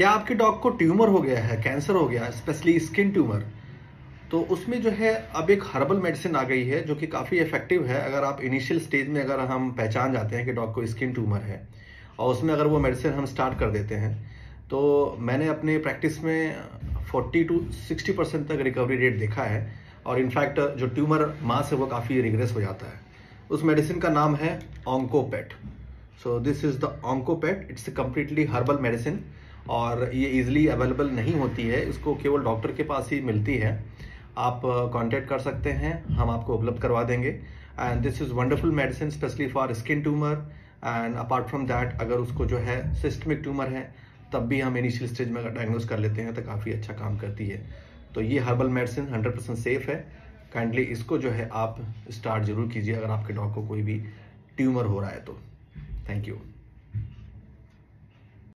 क्या आपके डॉग को ट्यूमर हो गया है, कैंसर हो गया है स्पेशली स्किन ट्यूमर? तो उसमें जो है, अब एक हर्बल मेडिसिन आ गई है, जो कि काफ़ी इफ़ेक्टिव है। अगर आप इनिशियल स्टेज में अगर हम पहचान जाते हैं कि डॉग को स्किन ट्यूमर है, और उसमें अगर वो मेडिसिन हम स्टार्ट कर देते हैं तो मैंने अपने प्रैक्टिस में 40 टू 60 परसेंट तक रिकवरी रेट देखा है, और इनफैक्ट जो ट्यूमर मास है, वो काफ़ी रिग्रेस हो जाता है। उस मेडिसिन का नाम है Oncopet so this is the Oncopet it's completely herbal medicine और ये इजिली अवेलेबल नहीं होती है। इसको केवल डॉक्टर के पास ही मिलती है। आप कांटेक्ट कर सकते हैं। हम आपको उपलब्ध करवा देंगे। And this is wonderful medicine specially for skin tumour and apart from that अगर उसको जो है सिस्टमिक ट्यूमर है, तब भी हम इनिशियल स्टेज में अगर डायग्नोज कर लेते हैं तो काफ़ी अच्छा काम करती है। तो ये हर्बल मेडिसिन 100 परसेंट सेफ़ है। काइंडली इसको जो है आप स्टार्ट ज़रूर कीजिए, अगर आपके डॉग को कोई भी ट्यूमर हो रहा है तो। Thank you